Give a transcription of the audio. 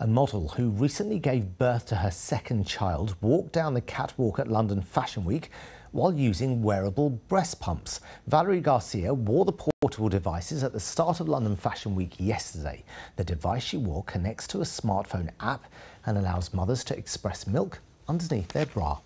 A model who recently gave birth to her second child walked down the catwalk at London Fashion Week while using wearable breast pumps. Valerie Garcia wore the portable devices at the start of London Fashion Week yesterday. The device she wore connects to a smartphone app and allows mothers to express milk underneath their bra.